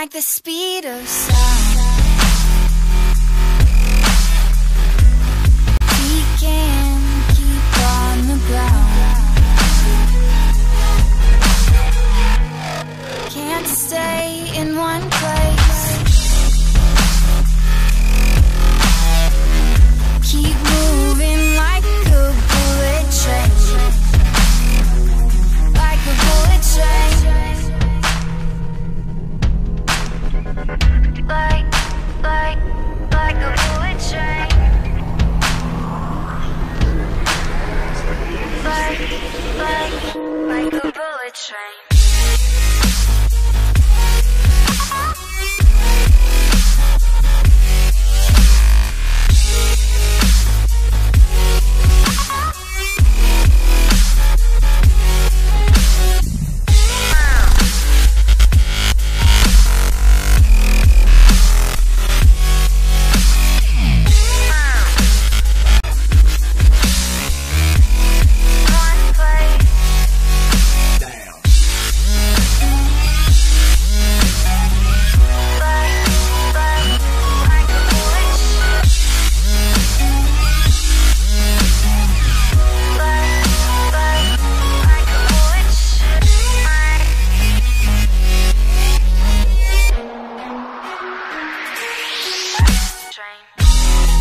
like the speed of sound. He can